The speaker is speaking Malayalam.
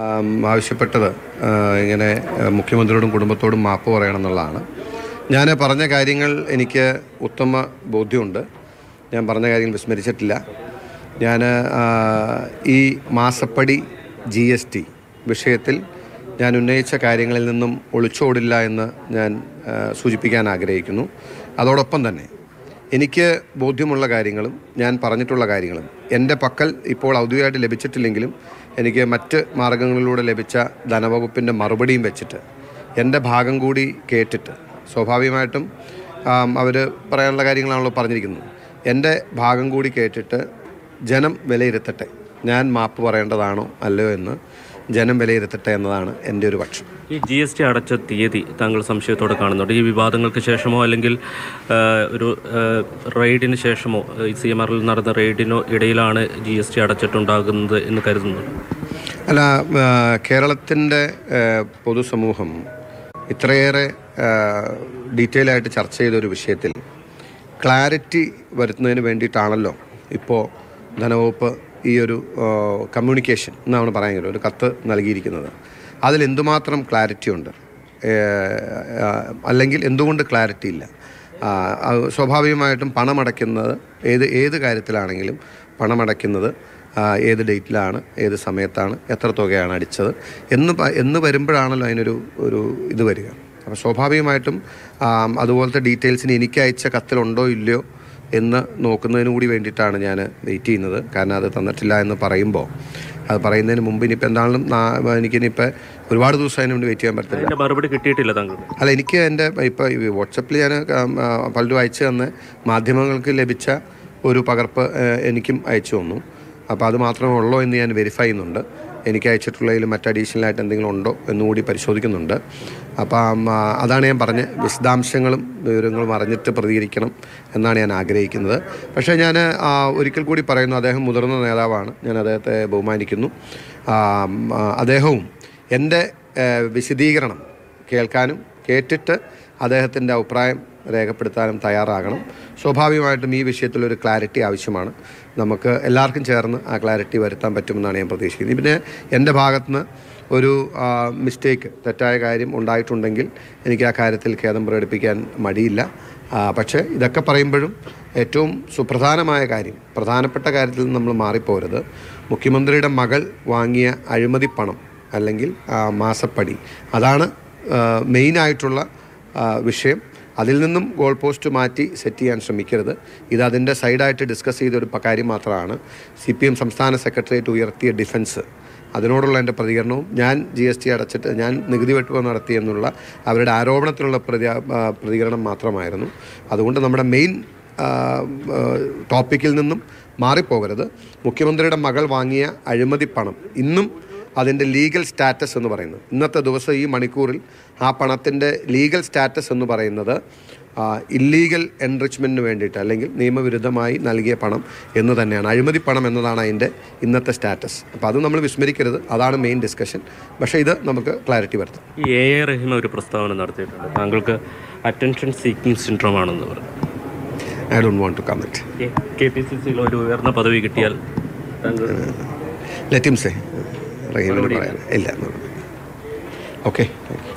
ആവശ്യപ്പെട്ടത്. ഇങ്ങനെ മുഖ്യമന്ത്രിയോടും കുടുംബത്തോടും മാപ്പ് പറയണം എന്നുള്ളതാണ് ഞാൻ പറഞ്ഞ കാര്യങ്ങൾ എനിക്ക് ഉത്തമ ബോധ്യമുണ്ട്. ഞാൻ പറഞ്ഞ കാര്യങ്ങൾ വിസ്മരിച്ചിട്ടില്ല. ഞാൻ ഈ മാസപ്പടി ജി എസ് ടി വിഷയത്തിൽ ഞാൻ ഉന്നയിച്ച കാര്യങ്ങളിൽ നിന്നും ഒളിച്ചോടില്ല എന്ന് ഞാൻ സൂചിപ്പിക്കാൻ ആഗ്രഹിക്കുന്നു. അതോടൊപ്പം തന്നെ എനിക്ക് ബോധ്യമുള്ള കാര്യങ്ങളും ഞാൻ പറഞ്ഞിട്ടുള്ള കാര്യങ്ങളും എന്റെ പക്കൽ ഇപ്പോൾ ഔദ്യോഗികമായിട്ട് ലഭിച്ചിട്ടില്ലെങ്കിലും എനിക്ക് മറ്റ് മാർഗങ്ങളിലൂടെ ലഭിച്ച ധനവകുപ്പിന്റെ മറുപടിയും വെച്ചിട്ട് എന്റെ ഭാഗം കൂടി കേട്ടിട്ട് സ്വാഭാവികമായിട്ടും അവർ പറയാനുള്ള കാര്യങ്ങളാണല്ലോ പറഞ്ഞിരിക്കുന്നത്. എന്റെ ഭാഗം കൂടി കേട്ടിട്ട് ജനം വിലയിരുത്തട്ടെ. ഞാൻ മാപ്പ് പറയേണ്ടതാണോ അല്ലയോ എന്ന് ജനം വിലയിരുത്തട്ടെ എന്നതാണ് എന്റെ ഒരു പക്ഷം. ഈ ജി എസ് ടി അടച്ച തീയതി താങ്കൾ സംശയത്തോടെ കാണുന്നുണ്ട്. ഈ വിവാദങ്ങൾക്ക് ശേഷമോ അല്ലെങ്കിൽ ഒരു റെയ്ഡിന് ശേഷമോ ഈ സി എം ആറിൽ നടന്ന റെയ്ഡിനോ ഇടയിലാണ് ജി എസ് ടി അടച്ചിട്ടുണ്ടാകുന്നത് എന്ന് കരുതുന്നു അല്ല കേരളത്തിന്റെ പൊതുസമൂഹം ഇത്രയേറെ ഡീറ്റെയിൽ ആയിട്ട് ചർച്ച ചെയ്ത ഒരു വിഷയത്തിൽ ക്ലാരിറ്റി വരുത്തുന്നതിന് വേണ്ടിയിട്ടാണല്ലോ ഇപ്പോൾ ധനവകുപ്പ് ഈ ഒരു കമ്മ്യൂണിക്കേഷൻ എന്നാണ് പറയുന്നത് ഒരു കത്ത് നൽകിയിരിക്കുന്നത്. അതിൽ എന്തുമാത്രം ക്ലാരിറ്റി ഉണ്ട്? അല്ലെങ്കിൽ എന്തുകൊണ്ട് ക്ലാരിറ്റി ഇല്ല? സ്വാഭാവികമായിട്ടും പണമടയ്ക്കുന്നത് ഏത് ഏത് കാര്യത്തിലാണെങ്കിലും പണമടയ്ക്കുന്നത് ഏത് ഡേറ്റിലാണ് ഏത് സമയത്താണ് എത്ര തുകയാണ് അടിച്ചത് എന്ന് എന്ന് വരുമ്പോഴാണല്ലോ അതിനൊരു ഒരു ഇത് വരിക. അപ്പോൾ സ്വാഭാവികമായിട്ടും അതുപോലത്തെ ഡീറ്റെയിൽസിന് എനിക്ക് അയച്ച കത്തിലുണ്ടോ ഇല്ലയോ എന്ന് നോക്കുന്നതിന് കൂടി വേണ്ടിയിട്ടാണ് ഞാൻ വെയിറ്റ് ചെയ്യുന്നത്. കാരണം അത് തന്നിട്ടില്ല എന്ന് പറയുമ്പോൾ. അത് പറയുന്നതിന് മുമ്പ് ഇനിയിപ്പോൾ എന്താണെങ്കിലും എനിക്കിനിയിപ്പോൾ ഒരുപാട് ദിവസം അതിന് വേണ്ടി വെയിറ്റ് ചെയ്യാൻ പറ്റില്ല മറുപടി കിട്ടിയിട്ടില്ല താങ്കൾ അല്ല എനിക്ക് എന്റെ ഇപ്പോൾ വാട്സപ്പിൽ ഞാൻ പലരും അയച്ചു തന്ന് മാധ്യമങ്ങൾക്ക് ലഭിച്ച ഒരു പകർപ്പ് എനിക്കും അയച്ചു തന്നു. അപ്പോൾ അത് മാത്രമേ ഉള്ളൂ എന്ന് ഞാൻ വെരിഫൈ ചെയ്യുന്നുണ്ട്. എനിക്ക് അയച്ചിട്ടുള്ളതിൽ മറ്റ് അഡീഷണലായിട്ട് എന്തെങ്കിലും ഉണ്ടോ എന്നുകൂടി പരിശോധിക്കുന്നുണ്ട്. അപ്പം അതാണ് ഞാൻ പറഞ്ഞ വിശദാംശങ്ങളും വിവരങ്ങളും അറിഞ്ഞിട്ട് പ്രതികരിക്കണം എന്നാണ് ഞാൻ ആഗ്രഹിക്കുന്നത്. പക്ഷേ ഞാൻ ഒരിക്കൽ കൂടി പറയുന്നു അദ്ദേഹം മുതിർന്ന നേതാവാണ്. ഞാൻ അദ്ദേഹത്തെ ബഹുമാനിക്കുന്നു. അദ്ദേഹവും എന്റെ വിശദീകരണം കേൾക്കാനും കേട്ടിട്ട് അദ്ദേഹത്തിന്റെ അഭിപ്രായം രേഖപ്പെടുത്താനും തയ്യാറാകണം. സ്വാഭാവികമായിട്ടും ഈ വിഷയത്തിൽ ഒരു ക്ലാരിറ്റി ആവശ്യമാണ്. നമുക്ക് എല്ലാവർക്കും ചേർന്ന് ആ ക്ലാരിറ്റി വരുത്താൻ പറ്റുമെന്നാണ് ഞാൻ പ്രതീക്ഷിക്കുന്നത്. പിന്നെ എന്റെ ഭാഗത്തുനിന്ന് ഒരു മിസ്റ്റേക്ക് തെറ്റായ കാര്യം ഉണ്ടായിട്ടുണ്ടെങ്കിൽ എനിക്ക് ആ കാര്യത്തിൽ ഖേദം പ്രകടിപ്പിക്കാൻ മടിയില്ല. പക്ഷേ ഇതൊക്കെ പറയുമ്പോഴും ഏറ്റവും സുപ്രധാനമായ കാര്യം പ്രധാനപ്പെട്ട കാര്യത്തിൽ നിന്ന് നമ്മൾ മാറിപ്പോരുത്. മുഖ്യമന്ത്രിയുടെ മകൾ വാങ്ങിയ അഴിമതി പണം അല്ലെങ്കിൽ മാസപ്പടി അതാണ് മെയിനായിട്ടുള്ള വിഷയം. അതിൽ നിന്നും ഗോൾ പോസ്റ്റ് മാറ്റി സെറ്റ് ചെയ്യാൻ ശ്രമിക്കരുത്. ഇത് അതിന്റെ സൈഡായിട്ട് ഡിസ്കസ് ചെയ്ത ഒരു കാര്യം മാത്രമാണ്. സി പി എം സംസ്ഥാന സെക്രട്ടേറിയറ്റ് ഉയർത്തിയ ഡിഫൻസ്. അതിനോടുള്ള എന്റെ പ്രതികരണവും ഞാൻ ജി എസ് ടി അടച്ചിട്ട് ഞാൻ നികുതി നടത്തി എന്നുള്ള അവരുടെ ആരോപണത്തിനുള്ള പ്രതി പ്രതികരണം മാത്രമായിരുന്നു. അതുകൊണ്ട് നമ്മുടെ മെയിൻ ടോപ്പിക്കിൽ നിന്നും മാറിപ്പോകരുത്. മുഖ്യമന്ത്രിയുടെ മകൾ വാങ്ങിയ അഴിമതി പണം ഇന്നും അതിന്റെ ലീഗൽ സ്റ്റാറ്റസ് എന്ന് പറയുന്നത്. ഇന്നത്തെ ദിവസം ഈ മണിക്കൂറിൽ ആ പണത്തിന്റെ ലീഗൽ സ്റ്റാറ്റസ് എന്ന് പറയുന്നത് ഇല്ലീഗൽ എൻറിച്ച്മെന്റിന് വേണ്ടിയിട്ട് അല്ലെങ്കിൽ നിയമവിരുദ്ധമായി നൽകിയ പണം എന്ന് തന്നെയാണ്. അഴിമതി പണം എന്നതാണ് അതിന്റെ ഇന്നത്തെ സ്റ്റാറ്റസ് അപ്പോൾ അത് നമ്മൾ വിസ്മരിക്കരുത്. അതാണ് മെയിൻ ഡിസ്കഷൻ പക്ഷേ ഇത് നമുക്ക് ക്ലാരിറ്റി വരുത്താം. എ എ റഹീം ഒരു പ്രസ്താവന നടത്തിയിട്ടുണ്ട്. താങ്കൾക്ക് അറ്റൻഷൻ സീക്കിംഗ് സിൻഡ്രോം ആണെന്ന് പറഞ്ഞു. I don't want to comment K P C സിയിൽ ഒരു ഉയർന്ന പദവി കിട്ടിയാൽ ലെറ്റിംസേ റഹീമിന് പറയാൻ ഇല്ല ഓക്കെ താങ്ക് യു